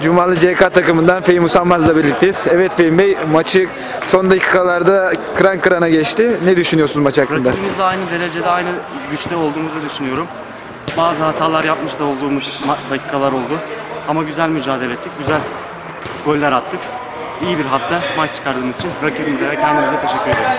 Cumalı CK takımından Fehim Usanmaz'la birlikteyiz. Evet Fehim Bey maçı son dakikalarda kıran kırana geçti. Ne düşünüyorsunuz maç hakkında? Rakibimizle aynı derecede aynı güçte olduğumuzu düşünüyorum. Bazı hatalar yapmış da olduğumuz dakikalar oldu. Ama güzel mücadele ettik. Güzel goller attık. İyi bir hafta maç çıkardığımız için rakibimize ve kendimize teşekkür ederiz.